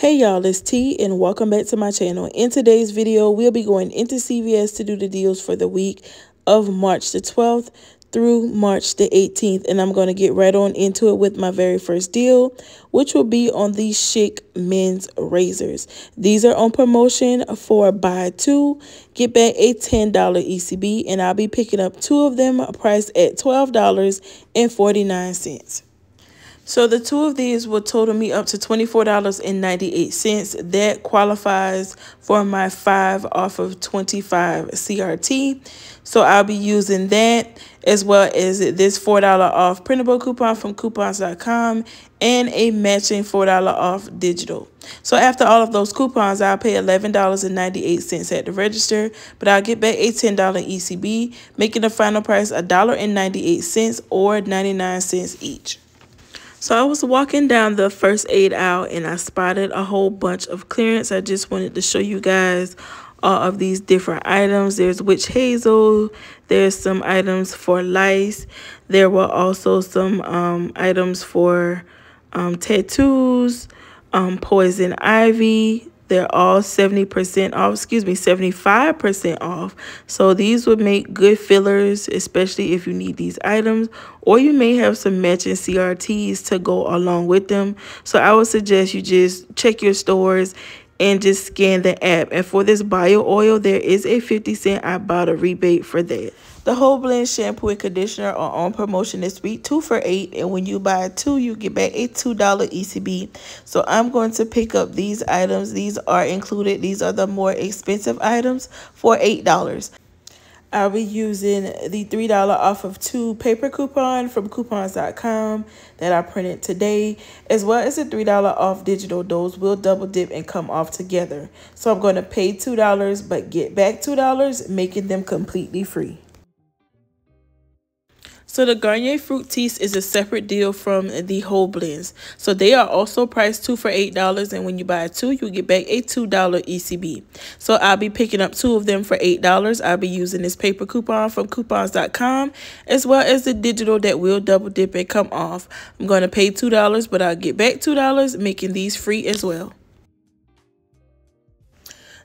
Hey y'all, it's T and welcome back to my channel. In today's video, we'll be going into CVS to do the deals for the week of March the 12th through March the 18th. And I'm going to get right on into it with my very first deal, which will be on these Schick men's razors. These are on promotion for buy two, get back a $10 ECB, and I'll be picking up two of them priced at $12.49. So the two of these will total me up to $24.98. That qualifies for my 5 off of 25 CRT. So I'll be using that as well as this $4 off printable coupon from coupons.com and a matching $4 off digital. So after all of those coupons, I'll pay $11.98 at the register, but I'll get back a $10 ECB, making the final price $1.98 or 99 cents each. So I was walking down the first aid aisle and I spotted a whole bunch of clearance. I just wanted to show you guys all of these different items. There's witch hazel. There's some items for lice. There were also some um, items for um, tattoos, um, poison ivy, they're all 70% off, excuse me, 75% off. So these would make good fillers, especially if you need these items. Or you may have some matching CRTs to go along with them. So I would suggest you just check your stores and just scan the app. And for this bio oil, there is a 50 cent Ibotta rebate for that. The whole blend shampoo and conditioner are on promotion this week, two for eight. And when you buy two, you get back a $2 ECB. So I'm going to pick up these items. These are included. These are the more expensive items for $8. I'll be using the $3 off of two paper coupon from coupons.com that I printed today, as well as a $3 off digital. Those will double dip and come off together. So I'm going to pay $2 but get back $2, making them completely free. So the Garnier Fructis is a separate deal from the whole blends. So they are also priced two for $8. And when you buy two, you get back a $2 ECB. So I'll be picking up two of them for $8. I'll be using this paper coupon from coupons.com as well as the digital that will double dip and come off. I'm going to pay $2, but I'll get back $2, making these free as well.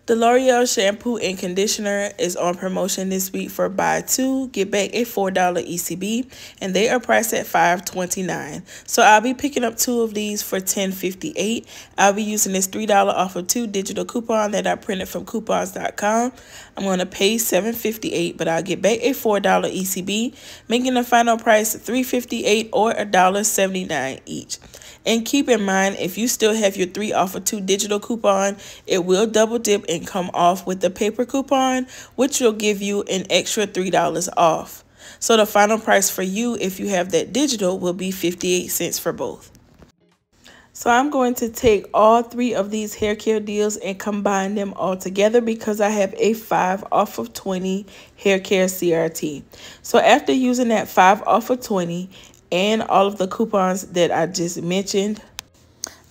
The L'Oreal shampoo and conditioner is on promotion this week for buy two, get back a $4 ECB, and they are priced at $5.29. So I'll be picking up two of these for $10.58. I'll be using this $3 off of two digital coupon that I printed from coupons.com. I'm going to pay $7.58, but I'll get back a $4 ECB, making the final price $3.58 or $1.79 each. And keep in mind, if you still have your 3 off of 2 digital coupon, it will double dip and come off with the paper coupon, which will give you an extra $3 off. So the final price for you, if you have that digital, will be 58 cents for both. So I'm going to take all three of these hair care deals and combine them all together because I have a 5 off of 20 hair care CRT. So after using that 5 off of 20 and all of the coupons that I just mentioned.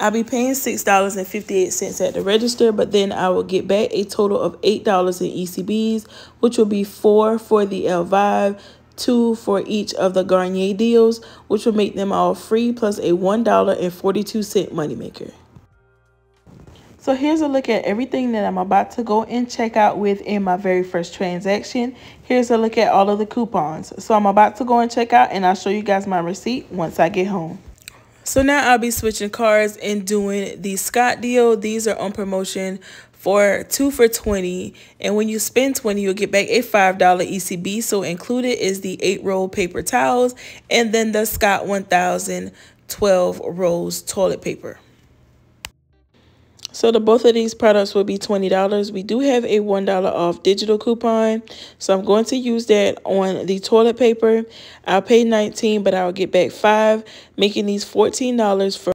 I'll be paying $6.58 at the register, but then I will get back a total of $8 in ECBs, which will be 4 for the Elvive, 2 for each of the Garnier deals, which will make them all free, plus a $1.42 moneymaker. So here's a look at everything that I'm about to go and check out with in my very first transaction. Here's a look at all of the coupons. So I'm about to go and check out and I'll show you guys my receipt once I get home. So now I'll be switching cards and doing the Scott deal. These are on promotion for 2 for 20 and when you spend 20 you'll get back a $5 ECB so included is the 8 roll paper towels and then the Scott 1012 rolls toilet paper. So the both of these products will be $20. We do have a $1 off digital coupon. So I'm going to use that on the toilet paper. I'll pay 19 but I'll get back 5 making these $14 for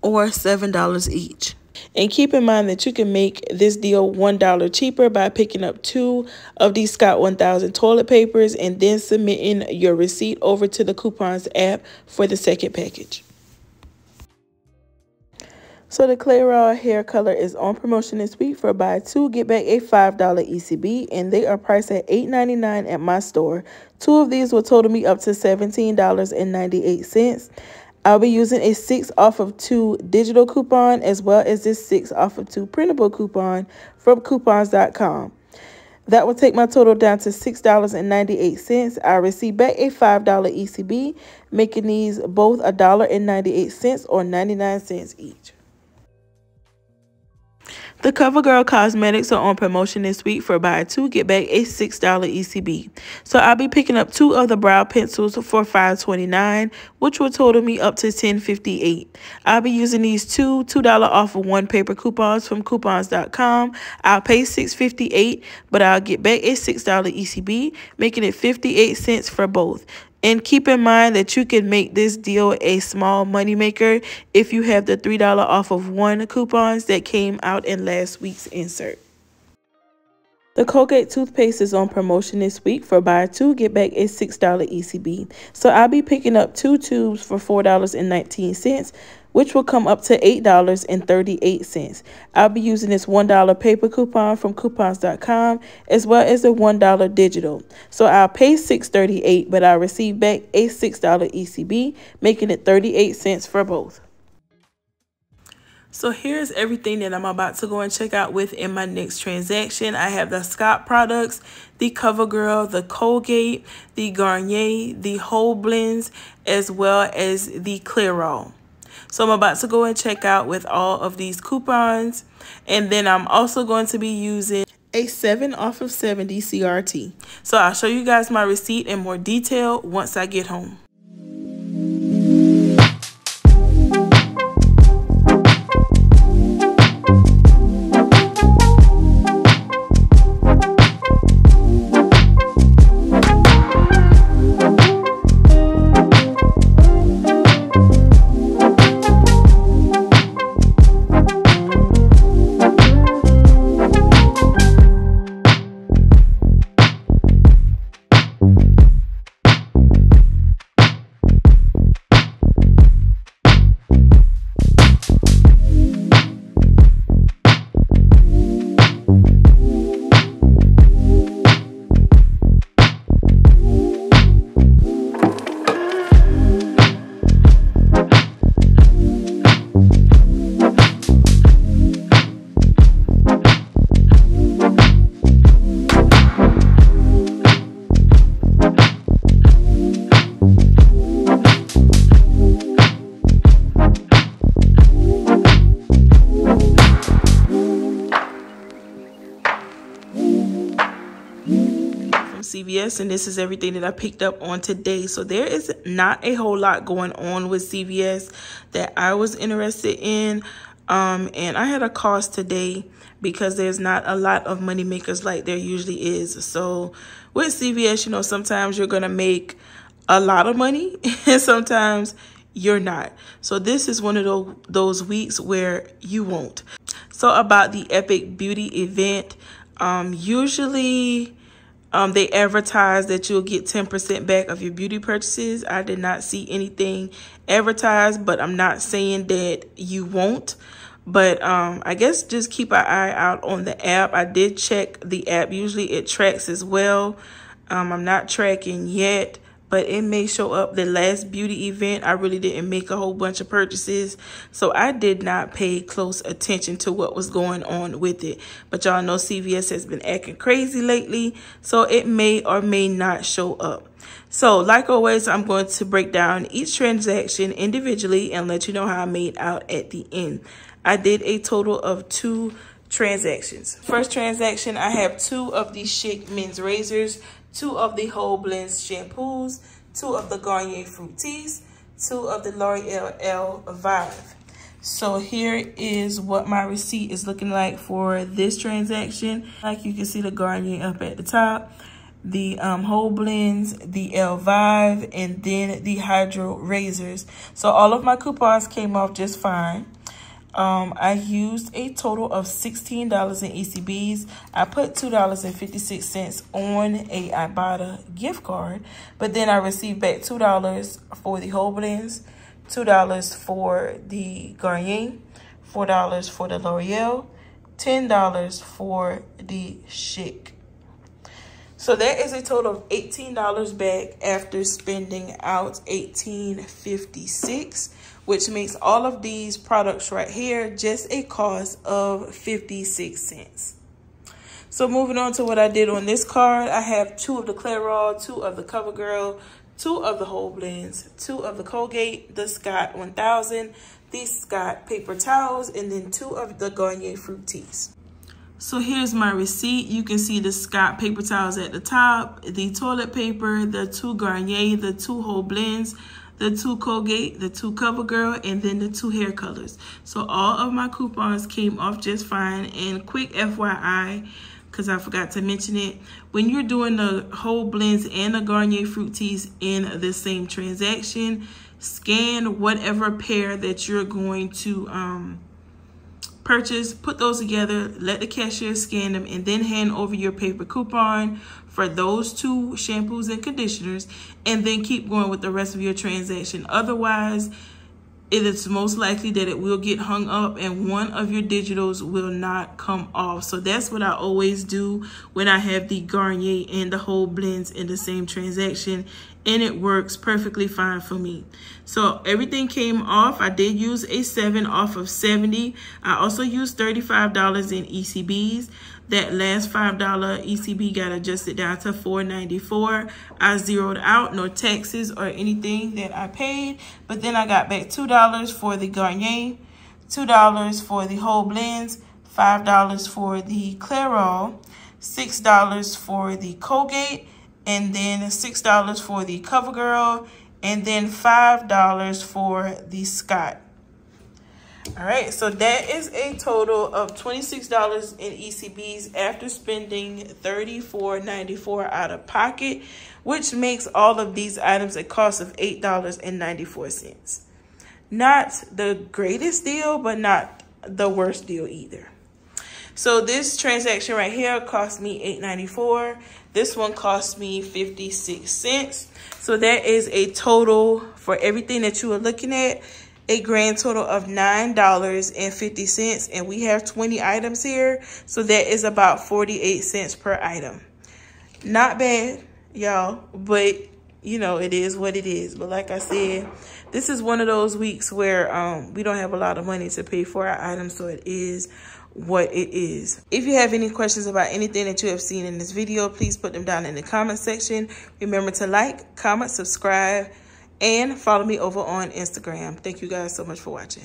or $7 each. And keep in mind that you can make this deal $1 cheaper by picking up two of these Scott 1000 toilet papers and then submitting your receipt over to the coupons app for the second package. So the Clairol hair color is on promotion this week for buy two, get back a $5 ECB, and they are priced at $8.99 at my store. Two of these will total me up to $17.98. I'll be using a 6 off of 2 digital coupon as well as this 6 off of 2 printable coupon from coupons.com. That will take my total down to $6.98. I receive back a $5 ECB, making these both $1.98 or 99 cents each. The CoverGirl Cosmetics are on promotion this week for buy two, get back a $6 ECB. So I'll be picking up two of the brow pencils for $5.29, which will total me up to $10.58. I'll be using these two $2 off of one paper coupons from coupons.com. I'll pay $6.58, but I'll get back a $6 ECB, making it 58 cents for both. And keep in mind that you can make this deal a small moneymaker if you have the $3 off of one coupons that came out in last week's insert. The Colgate toothpaste is on promotion this week for buy two, get back a $6 ECB. So I'll be picking up two tubes for $4.19 which will come up to $8.38. I'll be using this $1 paper coupon from coupons.com as well as the $1 digital. So I'll pay $6.38, but I'll receive back a $6 ECB, making it 38 cents for both. So here's everything that I'm about to go and check out with in my next transaction. I have the Scott products, the CoverGirl, the Colgate, the Garnier, the Whole Blends, as well as the Clairol. So I'm about to go and check out with all of these coupons. And then I'm also going to be using a 7 off of 70 CRT. So I'll show you guys my receipt in more detail once I get home. And this is everything that I picked up on today. So there is not a whole lot going on with CVS that I was interested in. Um, and I had a cost today because there's not a lot of money makers like there usually is. So with CVS, you know, sometimes you're going to make a lot of money and sometimes you're not. So this is one of those, those weeks where you won't. So about the Epic Beauty event, um, usually um, they advertise that you'll get 10% back of your beauty purchases. I did not see anything advertised, but I'm not saying that you won't. But um, I guess just keep an eye out on the app. I did check the app. Usually it tracks as well. Um, I'm not tracking yet but it may show up the last beauty event. I really didn't make a whole bunch of purchases, so I did not pay close attention to what was going on with it. But y'all know CVS has been acting crazy lately, so it may or may not show up. So like always, I'm going to break down each transaction individually and let you know how I made out at the end. I did a total of two transactions. First transaction, I have two of these Schick men's razors two of the Whole Blends shampoos, two of the Garnier Fructis, two of the L'Oreal Elvive. So here is what my receipt is looking like for this transaction. Like you can see the Garnier up at the top, the um, Whole Blends, the Elvive, and then the Hydro Razors. So all of my coupons came off just fine. Um, I used a total of $16 in ECBs. I put $2.56 on a Ibotta gift card, but then I received back $2 for the whole blends, $2 for the Garnier, $4 for the L'Oreal, $10 for the Schick. So that is a total of $18 back after spending out $18.56, which makes all of these products right here just a cost of 56 cents. So moving on to what I did on this card, I have two of the Clairol, two of the CoverGirl, two of the Whole Blends, two of the Colgate, the Scott 1000, the Scott paper towels, and then two of the Garnier Fructis. So here's my receipt. You can see the Scott paper towels at the top, the toilet paper, the two Garnier, the two whole blends, the two Colgate, the two CoverGirl, and then the two hair colors. So all of my coupons came off just fine. And quick FYI, because I forgot to mention it, when you're doing the whole blends and the Garnier Fructis in the same transaction, scan whatever pair that you're going to um, purchase, put those together, let the cashier scan them, and then hand over your paper coupon for those two shampoos and conditioners, and then keep going with the rest of your transaction. Otherwise, it is most likely that it will get hung up and one of your digitals will not come off. So that's what I always do when I have the Garnier and the whole blends in the same transaction and it works perfectly fine for me. So everything came off. I did use a 7 off of 70. I also used $35 in ECBs. That last $5 ECB got adjusted down to $4.94. I zeroed out no taxes or anything that I paid. But then I got back $2 for the Garnier, $2 for the whole blends, $5 for the Clairol, $6 for the Colgate, and then $6 for the CoverGirl, and then $5 for the Scott. All right, so that is a total of $26 in ECBs after spending $34.94 out of pocket, which makes all of these items a cost of $8.94. Not the greatest deal, but not the worst deal either. So this transaction right here cost me $8.94. This one cost me 56 cents. So that is a total for everything that you are looking at, a grand total of $9.50. And we have 20 items here. So that is about 48 cents per item. Not bad, y'all, but you know, it is what it is. But like I said, this is one of those weeks where um, we don't have a lot of money to pay for our items. So it is what it is. If you have any questions about anything that you have seen in this video, please put them down in the comment section. Remember to like, comment, subscribe, and follow me over on Instagram. Thank you guys so much for watching.